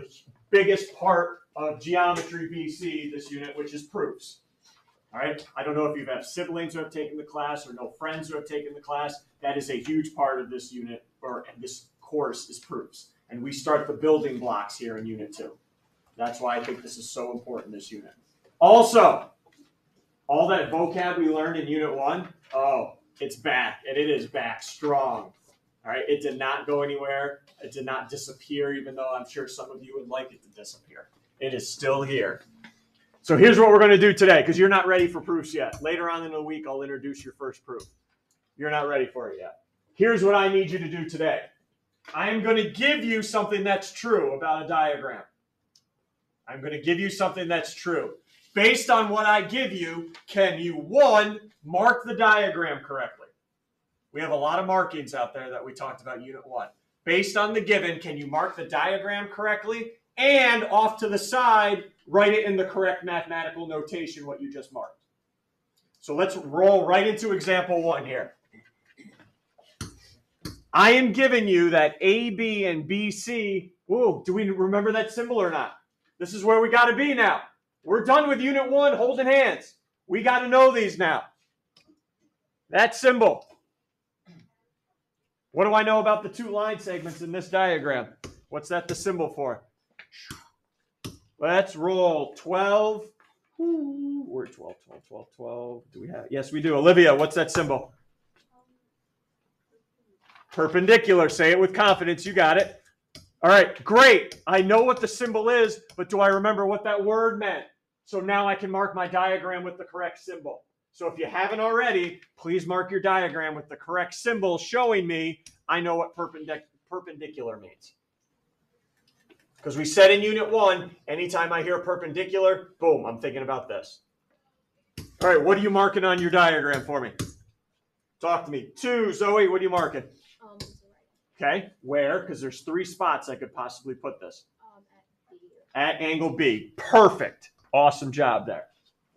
the biggest part of Geometry BC, this unit, which is proofs. All right, I don't know if you have siblings who have taken the class or no friends who have taken the class. That is a huge part of this unit or this course is proofs. And we start the building blocks here in unit two. That's why I think this is so important, this unit. Also, all that vocab we learned in unit one, oh, it's back, and it is back strong. All right, it did not go anywhere. It did not disappear, even though I'm sure some of you would like it to disappear. It is still here. So here's what we're going to do today, because you're not ready for proofs yet. Later on in the week, I'll introduce your first proof. You're not ready for it yet. Here's what I need you to do today. I am going to give you something that's true about a diagram. I'm going to give you something that's true. Based on what I give you, can you, one, mark the diagram correctly? We have a lot of markings out there that we talked about unit one. Based on the given, can you mark the diagram correctly? And off to the side, write it in the correct mathematical notation, what you just marked. So let's roll right into example one here. I am giving you that AB and BC. Whoa, do we remember that symbol or not? This is where we got to be now. We're done with unit one, holding hands. We got to know these now. That symbol. What do I know about the two line segments in this diagram? What's that the symbol for? Let's roll 12. Ooh, we're 12, 12, 12, 12. Do we have? Yes, we do. Olivia, what's that symbol? Perpendicular. Say it with confidence. You got it. All right, great. I know what the symbol is, but do I remember what that word meant? So now I can mark my diagram with the correct symbol. So if you haven't already, please mark your diagram with the correct symbol showing me I know what perpendic perpendicular means. Because we said in unit one, anytime I hear perpendicular, boom, I'm thinking about this. All right, what are you marking on your diagram for me? Talk to me. Two, Zoe, what are you marking? Um, Okay, where? Because there's three spots I could possibly put this. um, at At angle B. Perfect. Awesome job there.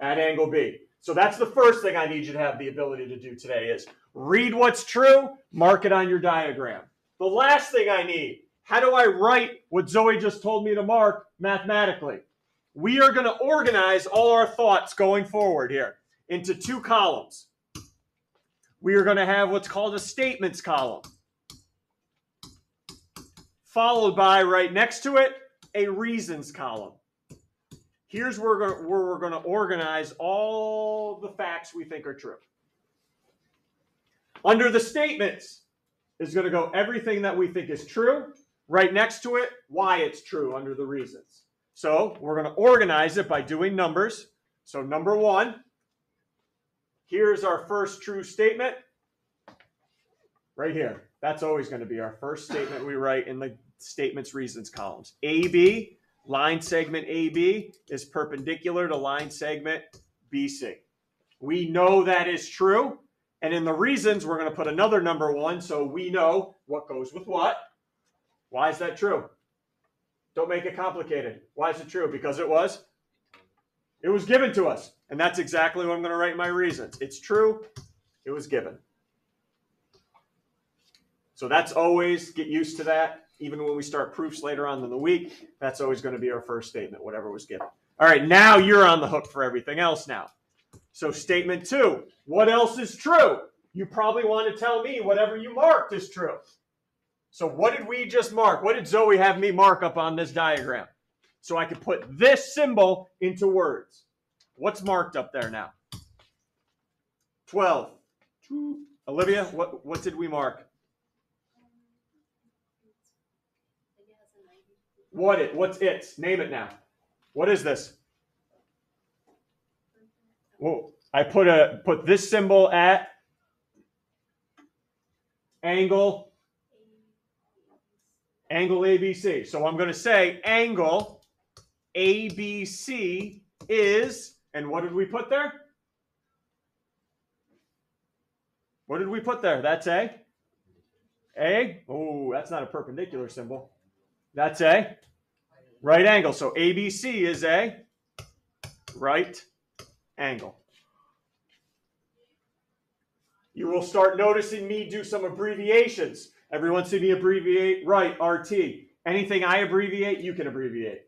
At angle B. So that's the first thing I need you to have the ability to do today is read what's true, mark it on your diagram. The last thing I need, how do I write what Zoe just told me to mark mathematically? We are going to organize all our thoughts going forward here into two columns. We are going to have what's called a statements column, followed by right next to it, a reasons column. Here's where we're to, where we're going to organize all the facts we think are true. Under the statements is going to go everything that we think is true. Right next to it, why it's true under the reasons. So we're going to organize it by doing numbers. So number one, here's our first true statement. Right here. That's always going to be our first statement we write in the statements reasons columns. AB, line segment AB is perpendicular to line segment BC. We know that is true. And in the reasons, we're going to put another number one so we know what goes with what. Why is that true? Don't make it complicated. Why is it true? Because it was? It was given to us. And that's exactly what I'm going to write my reasons. It's true. It was given. So that's always, get used to that. Even when we start proofs later on in the week, that's always going to be our first statement, whatever was given. All right, now you're on the hook for everything else now. So statement two, what else is true? You probably want to tell me whatever you marked is true. So what did we just mark? What did Zoe have me mark up on this diagram? So I could put this symbol into words. What's marked up there now? 12. Olivia, what, what did we mark? I think it has a ninety. What it? What's it? Name it now. What is this? Well, I put a put this symbol at angle angle ABC. So I'm going to say angle ABC is, and what did we put there? What did we put there? That's a a. Oh, that's not a perpendicular symbol. That's a right angle. So ABC is a right angle. You will start noticing me do some abbreviations. Everyone see me abbreviate right, RT. anything I abbreviate, you can abbreviate.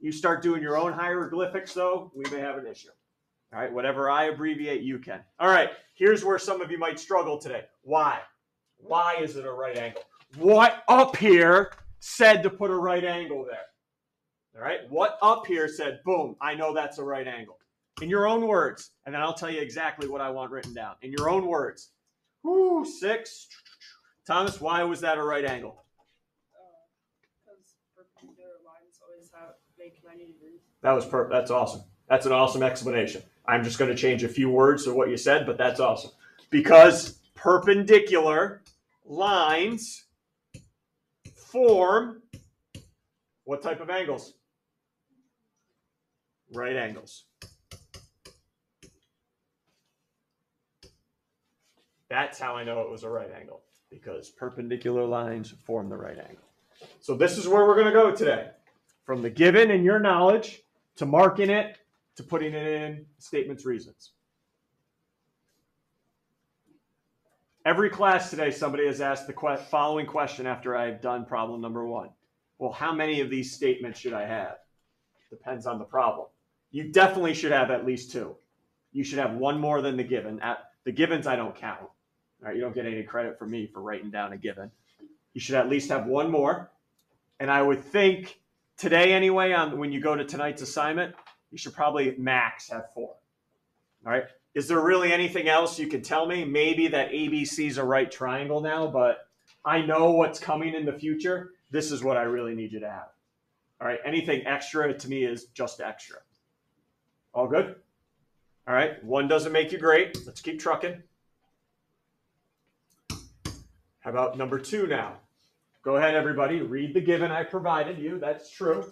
You start doing your own hieroglyphics, though, we may have an issue. All right, whatever I abbreviate, you can. All right, here's where some of you might struggle today. Why? Why is it a right angle? What up here said to put a right angle there? All right, what up here said, boom, I know that's a right angle. In your own words, and then I'll tell you exactly what I want written down. In your own words. Whoo, six. Thomas, why was that a right angle? Uh, because perpendicular lines always have make 90 degrees. That was perfect. That's awesome. That's an awesome explanation. I'm just going to change a few words to what you said, but that's awesome. Because perpendicular lines form what type of angles? Right angles. That's how I know it was a right angle because perpendicular lines form the right angle. So this is where we're going to go today. From the given and your knowledge to marking it to putting it in statements reasons. Every class today, somebody has asked the que- following question after I've done problem number one. Well, how many of these statements should I have? Depends on the problem. You definitely should have at least two. You should have one more than the given. At the givens, I don't count. All right, you don't get any credit for me for writing down a given. You should at least have one more. And I would think today, anyway, on when you go to tonight's assignment, you should probably max have four. All right. Is there really anything else you can tell me? Maybe that ABC is a right triangle now, but I know what's coming in the future. This is what I really need you to have. All right. Anything extra to me is just extra. All good? All right. One doesn't make you great. Let's keep trucking. How about number two now? Go ahead, everybody. Read the given I provided you. That's true.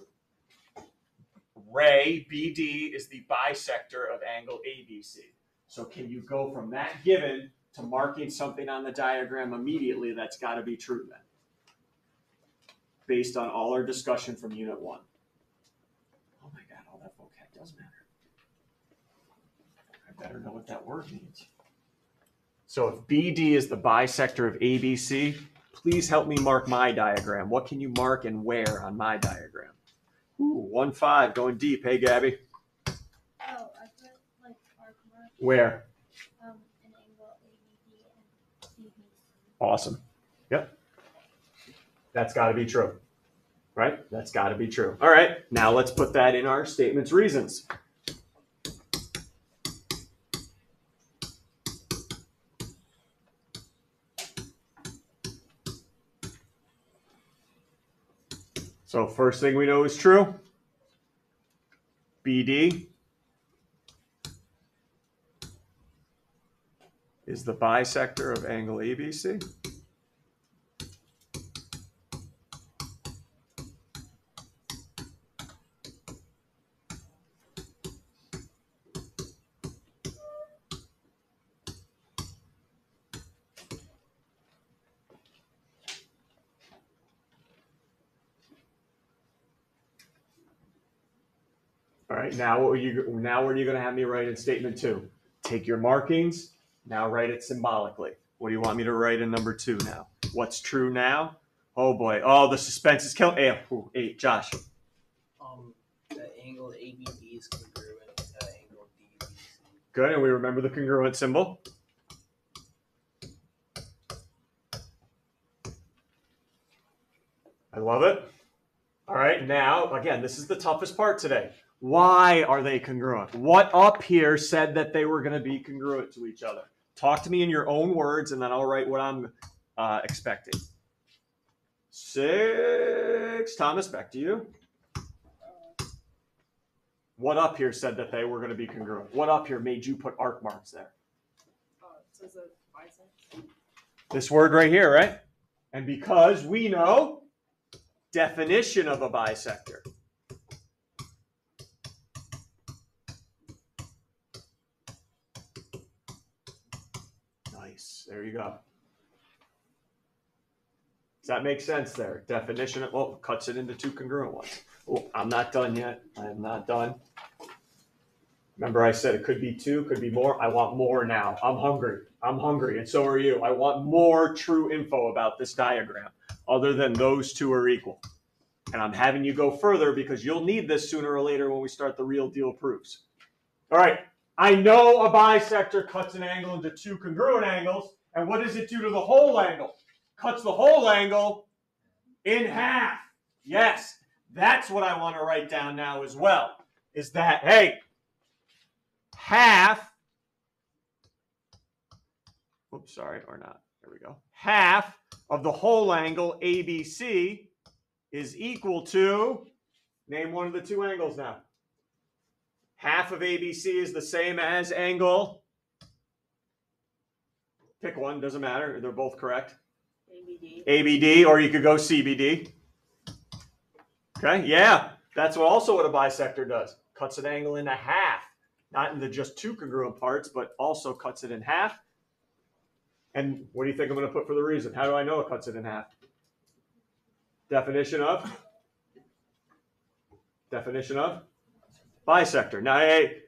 Ray BD is the bisector of angle ABC. So can you go from that given to marking something on the diagram immediately? That's got to be true then. Based on all our discussion from unit one. Oh my God, all that vocab does matter. I better know what that word means. So if BD is the bisector of ABC, please help me mark my diagram. What can you mark and where on my diagram? Ooh, one five going deep. Hey, Gabby. Oh, I put like arc mark, Where? um, an angle ABD and CBC. Awesome. Yep. That's got to be true. Right? That's got to be true. All right. Now let's put that in our statements reasons. So first thing we know is true. BD is the bisector of angle ABC. All right, now what are you now are you going to have me write in statement two? Take your markings, now write it symbolically. What do you want me to write in number two now? What's true now? Oh boy. Oh, the suspense is killing. Hey, ooh, hey, Josh. Um, the angle ABD is congruent to the angle DBC. Good. And we remember the congruent symbol. I love it. All right. Now, again, this is the toughest part today. Why are they congruent? What up here said that they were going to be congruent to each other? Talk to me in your own words, and then I'll write what I'm uh, expecting. Six. Thomas, back to you. What up here said that they were going to be congruent? What up here made you put arc marks there? uh, it says. This word right here, right? And because we know definition of a bisector. There you go. Does that make sense there? Definition of, well, cuts it into two congruent ones. Oh, I'm not done yet. I am not done. Remember, I said it could be two, could be more. I want more now. I'm hungry. I'm hungry, and so are you. I want more true info about this diagram, other than those two are equal. And I'm having you go further because you'll need this sooner or later when we start the real deal proofs. All right, I know a bisector cuts an angle into two congruent angles, and what does it do to the whole angle? Cuts the whole angle in half. Yes, that's what I want to write down now as well. Is that, hey, half, oops, sorry, or not, there we go. Half of the whole angle ABC is equal to, name one of the two angles now. Half of ABC is the same as angle, pick one, doesn't matter, they're both correct. ABD. ABD, or you could go CBD. Okay, yeah, that's what also what a bisector does. Cuts an angle into half, not into just two congruent parts, but also cuts it in half. And what do you think I'm going to put for the reason? How do I know it cuts it in half? Definition of? Definition of? Bisector. Now, hey,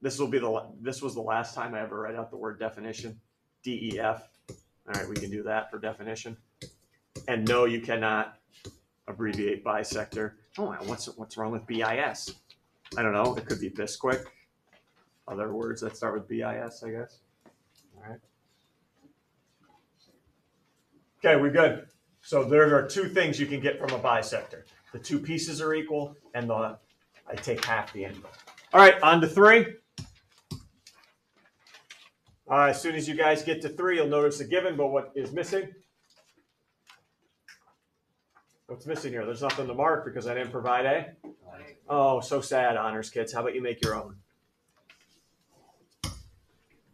this will be the this was the last time I ever read out the word definition. DEF. All right, we can do that for definition. And no, you cannot abbreviate bisector. Oh, what's what's wrong with BIS? I don't know. It could be Bisquick. Other words that start with BIS, I guess. All right. Okay, we're good. So there are two things you can get from a bisector. The two pieces are equal, and the I take half the angle. All right, on to three. Uh, as soon as you guys get to three, you'll notice a given, but what is missing? What's missing here? There's nothing to mark because I didn't provide a. Oh, so sad, honors kids. How about you make your own?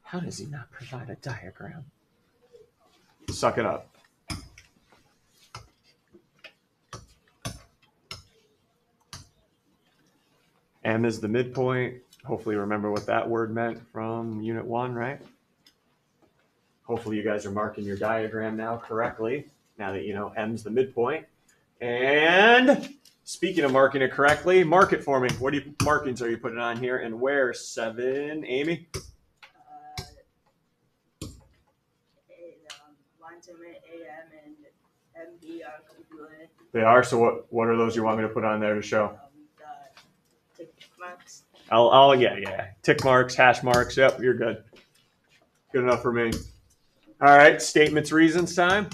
How does he not provide a diagram? Suck it up. M is the midpoint. Hopefully, remember what that word meant from unit one, right? Hopefully, you guys are marking your diagram now correctly. Now that you know M's the midpoint. And speaking of marking it correctly, mark it for me. What you, markings are you putting on here and where? Seven, Amy? Uh, a, um, line segment AM and MB are congruent. They are. So what? What are those you want me to put on there to show? Um, the tick marks. I'll, I'll, yeah, yeah. Tick marks, hash marks. Yep, you're good. Good enough for me. All right, statements, reasons time.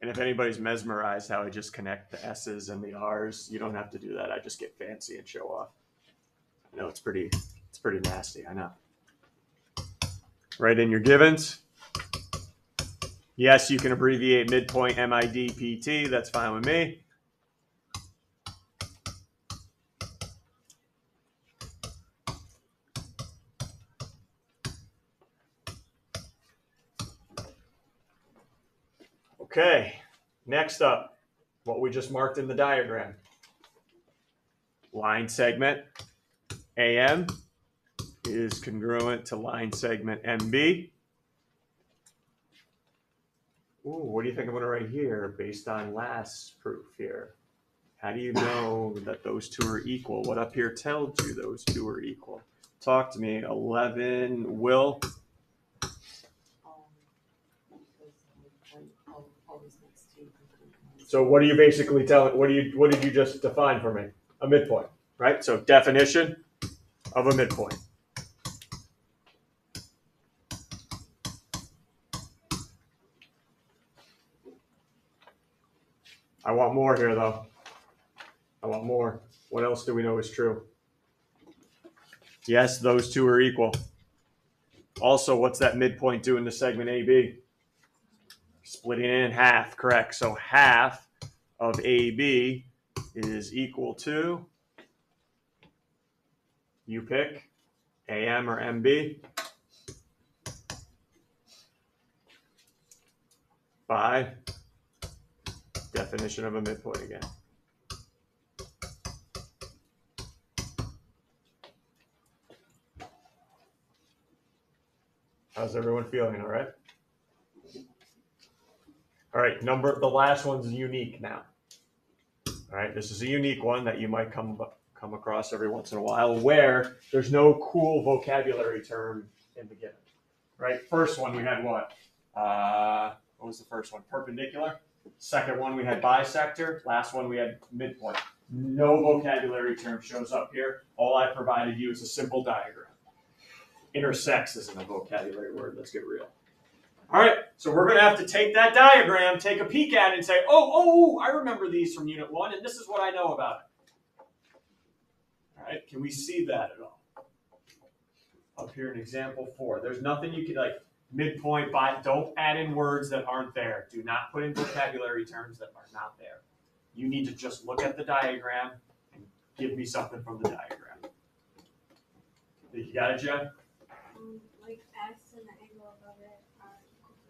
And if anybody's mesmerized how I just connect the S's and the R's, you don't have to do that. I just get fancy and show off. I know it's pretty, it's pretty nasty. I know. Write in your givens. Yes, you can abbreviate midpoint MID PT. That's fine with me. Okay, next up, what we just marked in the diagram. Line segment AM is congruent to line segment MB. Ooh, what do you think I'm going to write here based on last proof here? How do you know that those two are equal? What up here tells you those two are equal? Talk to me. 11 will. So what are you basically telling? What do you? What did you just define for me? A midpoint, right? So definition of a midpoint. I want more here, though. I want more. What else do we know is true? Yes, those two are equal. Also, what's that midpoint doing to segment AB? Splitting it in half, correct. So half of AB is equal to, you pick, AM or MB. By definition of a midpoint again. How's everyone feeling? All right. All right. Number the last one's unique now. All right. This is a unique one that you might come come across every once in a while, where there's no cool vocabulary term in the given. Right. First one we had what? Uh, what was the first one? Perpendicular. Second one we had bisector. Last one we had midpoint. No vocabulary term shows up here. All I provided you is a simple diagram. Intersects isn't a vocabulary word. Let's get real. All right, so we're going to have to take that diagram, take a peek at it, and say, oh, oh, I remember these from Unit 1, and this is what I know about it. All right, can we see that at all? Up here in example 4. There's nothing you can, like, midpoint, by, don't add in words that aren't there. Do not put in vocabulary terms that are not there. You need to just look at the diagram and give me something from the diagram. You got it, Jeff? Um, like S and the angle above it are equal to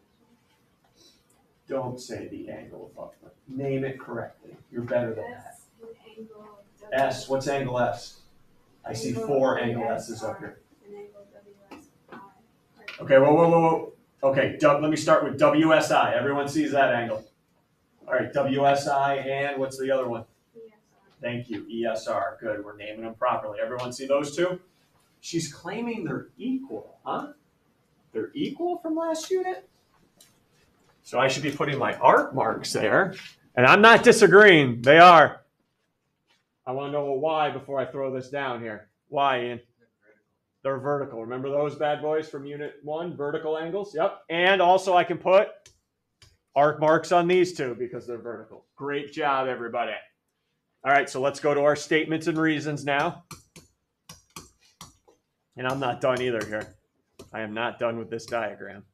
each Don't say the angle above it. Name it correctly. You're better than that. S angle W. S, what's angle S? I see four angle S's up here. And angle. Okay, whoa, whoa, whoa, whoa. Okay, du- let me start with WSI. Everyone sees that angle. All right, WSI and what's the other one? Thank you, ESR. Good, we're naming them properly. Everyone see those two? She's claiming they're equal, huh? They're equal from last unit? So I should be putting my arc marks there. And I'm not disagreeing, they are. I want to know why before I throw this down here. Why, Ian? They're vertical. Remember those bad boys from unit one? Vertical angles? Yep. And also I can put arc marks on these two because they're vertical. Great job, everybody. All right, so let's go to our statements and reasons now. And I'm not done either here. I am not done with this diagram.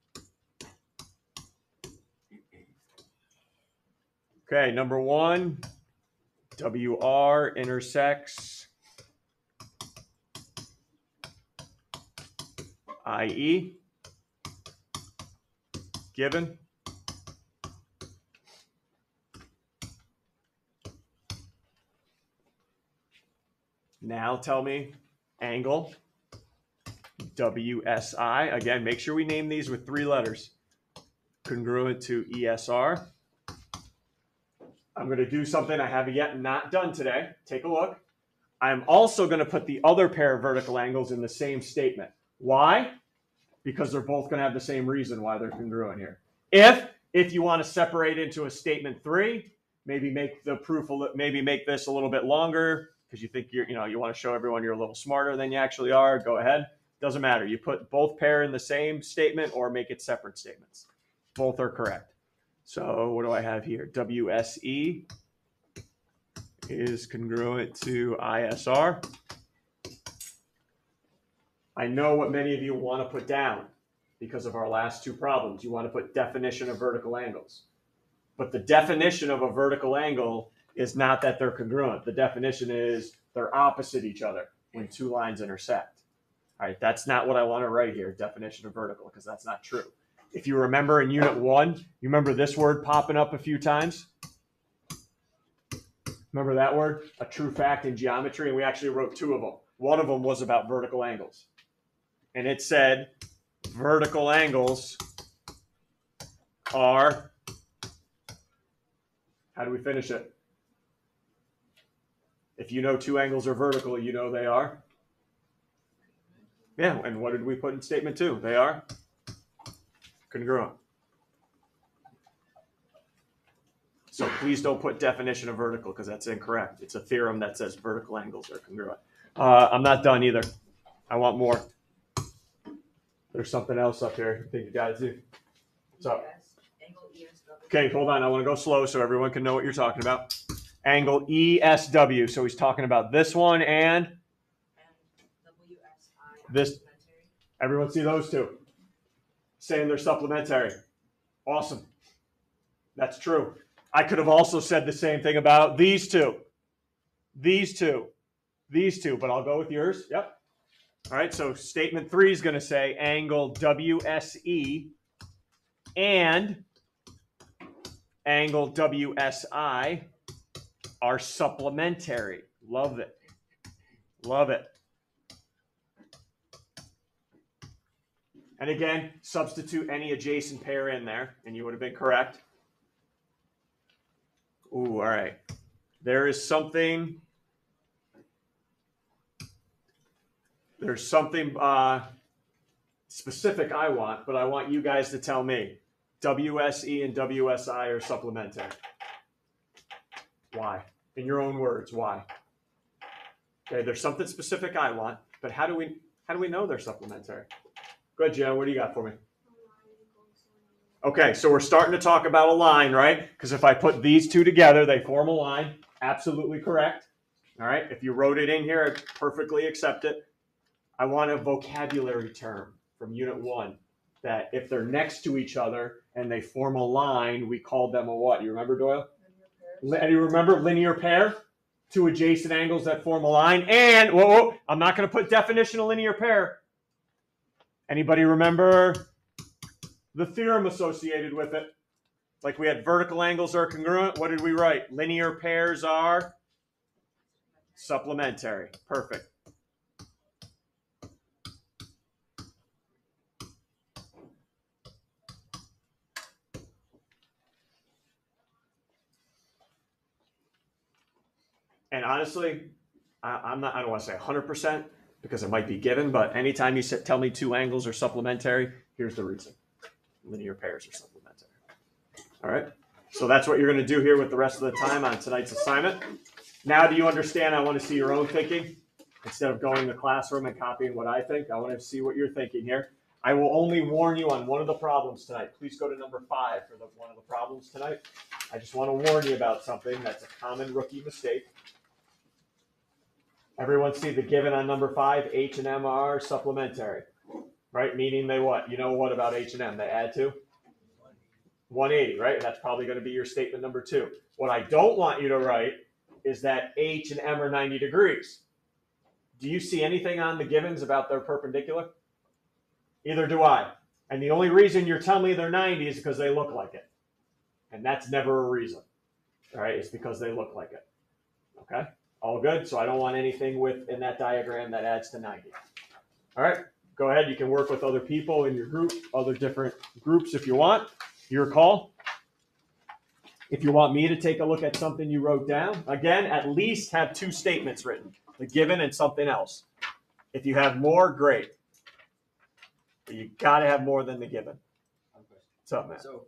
Okay, number one, WR intersects IE. Given. Now tell me angle WSI. Again, make sure we name these with three letters. Congruent to ESR. I'm going to do something I have yet not done today. Take a look. I'm also going to put the other pair of vertical angles in the same statement. Why? Because they're both going to have the same reason why they're congruent here. If if you want to separate into a statement three, maybe make the proof a maybe make this a little bit longer because you think you're you know you want to show everyone you're a little smarter than you actually are. Go ahead. Doesn't matter. You put both pair in the same statement or make it separate statements. Both are correct. So what do I have here? WSE is congruent to ISR. I know what many of you want to put down because of our last two problems. You want to put definition of vertical angles. But the definition of a vertical angle is not that they're congruent. The definition is they're opposite each other when two lines intersect. All right, that's not what I want to write here, definition of vertical, because that's not true. If you remember in unit one, you remember this word popping up a few times? Remember that word? A true fact in geometry, and we actually wrote two of them. One of them was about vertical angles. And it said vertical angles are how do we finish it? If you know two angles are vertical, you know they are. Yeah, and what did we put in statement two? They are congruent. So please don't put definition of vertical because that's incorrect. It's a theorem that says vertical angles are congruent. Uh, I'm not done either. I want more. There's something else up here. I think you guys do. So, Angle ESW. okay, hold on. I want to go slow so everyone can know what you're talking about. Angle ESW. So he's talking about this one and And WSI. This- everyone see those two. Saying they're supplementary. Awesome. That's true. I could have also said the same thing about these two. These two. These two, but I'll go with yours. Yep. All right, so statement three is going to say angle WSE and angle WSI are supplementary. Love it. Love it. And again, substitute any adjacent pair in there, and you would have been correct. Ooh, all right. There is something. There's something uh, specific I want, but I want you guys to tell me. WSE and WSI are supplementary? Why? In your own words, why? Okay, there's something specific I want, but how do we how do we know they're supplementary? Go ahead, Joe. What do you got for me? Okay, so we're starting to talk about a line, right? Because if I put these two together, they form a line. Absolutely correct. All right, if you wrote it in here, I perfectly accept it. I want a vocabulary term from Unit 1 that if they're next to each other and they form a line, we call them a what? You remember, Doyle? Do you remember linear pair? Two adjacent angles that form a line. And, whoa, whoa, I'm not going to put definition of linear pair. Anybody remember the theorem associated with it? Like we had vertical angles are congruent. What did we write? Linear pairs are supplementary. Perfect. And honestly, I, I'm not, I don't want to say 100% because it might be given, but anytime you say, tell me two angles are supplementary, here's the reason linear pairs are supplementary. All right. So that's what you're going to do here with the rest of the time on tonight's assignment. Now, do you understand? I want to see your own thinking instead of going to the classroom and copying what I think. I want to see what you're thinking here. I will only warn you on one of the problems tonight. Please go to number five for the, one of the problems tonight. I just want to warn you about something that's a common rookie mistake. Everyone see the given on number five, H and M are supplementary, right? Meaning they what? You know what about H and M? They add to 180, right? That's probably going to be your statement number two. What I don't want you to write is that H and M are 90 degrees. Do you see anything on the givens about their perpendicular? Either do I. And the only reason you're telling me they're 90 is because they look like it. And that's never a reason. Right, it's because they look like it. Okay? All good? So I don't want anything with in that diagram that adds to 90. All right, go ahead. You can work with other people in your group, other different groups if you want. Your call. If you want me to take a look at something you wrote down, again, at least have two statements written the given and something else. If you have more, great. But you got to have more than the given. What's up, man? So